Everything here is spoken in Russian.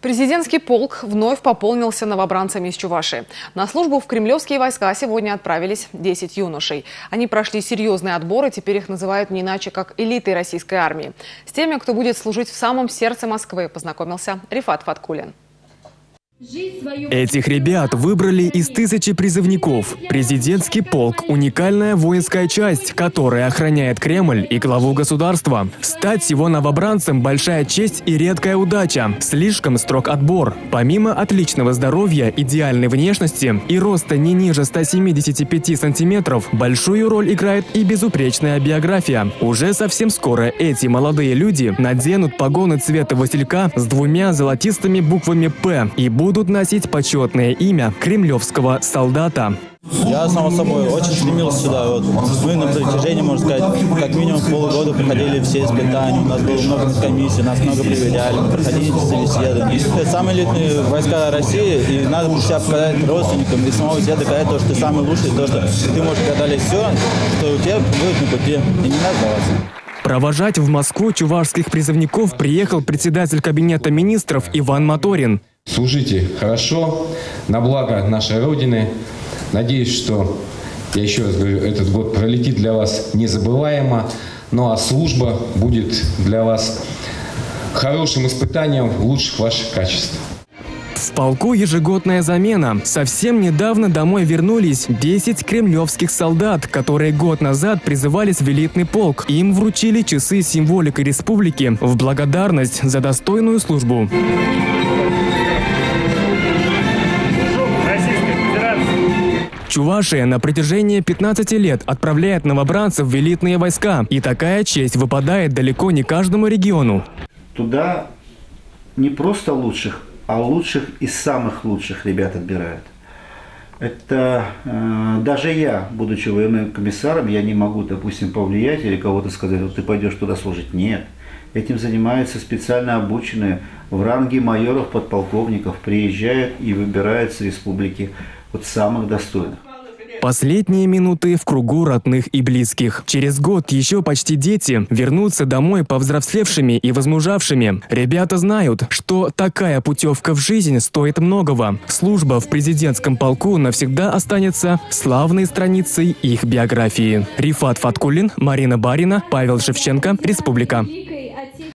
Президентский полк вновь пополнился новобранцами из Чуваши. На службу в кремлевские войска сегодня отправились 10 юношей. Они прошли серьезный отбор, и теперь их называют не иначе, как элитой российской армии. С теми, кто будет служить в самом сердце Москвы, познакомился Рифат Фаткулин. Этих ребят выбрали из тысячи призывников. Президентский полк – уникальная воинская часть, которая охраняет Кремль и главу государства. Стать его новобранцем – большая честь и редкая удача. Слишком строг отбор. Помимо отличного здоровья, идеальной внешности и роста не ниже 175 сантиметров, большую роль играет и безупречная биография. Уже совсем скоро эти молодые люди наденут погоны цвета василька с двумя золотистыми буквами «П» и будут будут носить почетное имя кремлевского солдата. Я, само собой, очень стремился сюда. Вот мы на протяжении, можно сказать, как минимум полгода проходили все испытания. У нас было много комиссий, нас много проверяли, мы проходили собеседования. Это самые элитные войска России, и надо себя показать родственникам и самого себе доказать то, что ты самый лучший, то, что ты можешь преодолеть все, что у тебя будет на пути, и не надо сдаваться. Провожать в Москву чувашских призывников приехал председатель кабинета министров Иван Моторин. Служите хорошо, на благо нашей Родины. Надеюсь, что, я еще раз говорю, этот год пролетит для вас незабываемо. Ну а служба будет для вас хорошим испытанием лучших ваших качеств. В полку ежегодная замена. Совсем недавно домой вернулись 10 кремлевских солдат, которые год назад призывались в элитный полк. Им вручили часы символикой республики в благодарность за достойную службу. Чувашия на протяжении 15 лет отправляет новобранцев в элитные войска, и такая честь выпадает далеко не каждому региону. Туда не просто лучших, а лучших из самых лучших ребят отбирают. Это э, даже я, будучи военным комиссаром, я не могу, допустим, повлиять или кого-то сказать, вот ты пойдешь туда служить. Нет. Этим занимаются специально обученные в ранге майоров, подполковников, приезжают и выбирают с республики вот самых достойных. Последние минуты в кругу родных и близких. Через год еще почти дети вернутся домой повзрослевшими и возмужавшими. Ребята знают, что такая путевка в жизнь стоит многого. Служба в президентском полку навсегда останется славной страницей их биографии. Рифат Фаткулин, Марина Барина, Павел Шевченко, Республика.